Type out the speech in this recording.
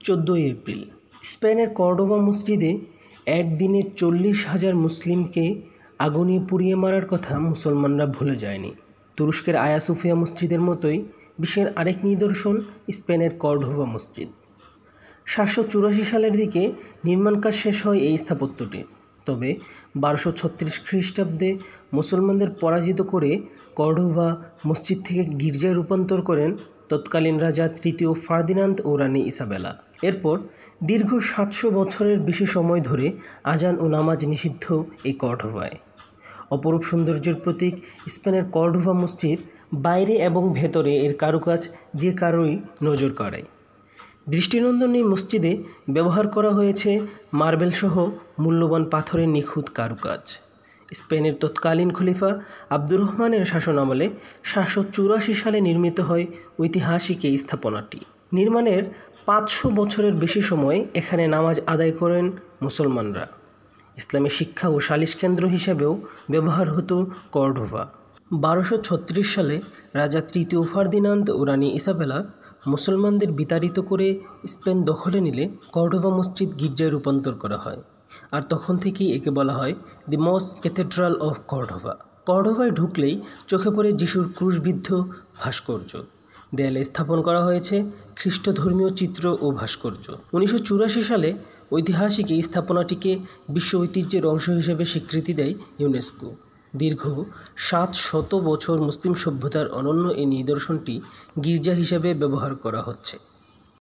চোদ্দোই এপ্রিল। স্পেনের কর্ডোবা মসজিদে একদিনে চল্লিশ হাজার মুসলিমকে আগুনে পুড়িয়ে মারার কথা মুসলমানরা ভুলে যায়নি। তুরস্কের আয়া সুফিয়া মসজিদের মতোই বিশ্বের আরেক নিদর্শন স্পেনের কর্ডোবা মসজিদ। সাতশো চুরাশি সালের দিকে নির্মাণ কাজ শেষ হয় এই স্থাপত্যটির তবে বারোশো ছত্রিশ খ্রিস্টাব্দে মুসলমানদের পরাজিত করে কর্ডোভা মসজিদ থেকে গির্জায় রূপান্তর করেন তৎকালীন রাজা তৃতীয় ফার্দিনান্দ ও রানী ইসাবেলা। এরপর দীর্ঘ সাতশো বছরের বেশি সময় ধরে আজান ও নামাজ নিষিদ্ধ এই কর্ডোভায়। অপরূপ সৌন্দর্যের প্রতীক স্পেনের কর্ডোভা মসজিদ বাইরে এবং ভেতরে এর কারুকাজ যে কারোই নজর কাড়ায়। দৃষ্টিনন্দন এই মসজিদে ব্যবহার করা হয়েছে মার্বেলসহ মূল্যবান পাথরের নিখুঁত কারুকাজ। স্পেনের তৎকালীন খলিফা আব্দুর রহমানের শাসনামলে সাতশো চুরাশি সালে নির্মিত হয় ঐতিহাসিক এই স্থাপনাটি। নির্মাণের পাঁচশো বছরের বেশি সময় এখানে নামাজ আদায় করেন মুসলমানরা। ইসলামী শিক্ষা ও সালিশ কেন্দ্র হিসেবেও ব্যবহার হতো কর্ডোভা। বারোশো সালে রাজা তৃতীয় ফার্দিনান্দ ও রানী ইসাবেলা মুসলমানদের বিতাড়িত করে স্পেন দখলে নিলে কর্ডোভা মসজিদ গির্জায় রূপান্তর করা হয়। আর তখন থেকেই একে বলা হয় the most cathedral of Cordova কর্ডোভায় ঢুকলেই চোখে পড়ে যিশুর ক্রুশবিদ্ধ ভাস্কর্য। দেয়ালে স্থাপন করা হয়েছে খ্রিস্ট ধর্মীয় চিত্র ও ভাস্কর্য। উনিশশো চুরাশি সালে ঐতিহাসিক এই স্থাপনাটিকে বিশ্ব ঐতিহ্যের অংশ হিসেবে স্বীকৃতি দেয় ইউনেস্কো। দীর্ঘ সাত শত বছর মুসলিম সভ্যতার অনন্য এই নিদর্শনটি গির্জা হিসেবে ব্যবহার করা হচ্ছে।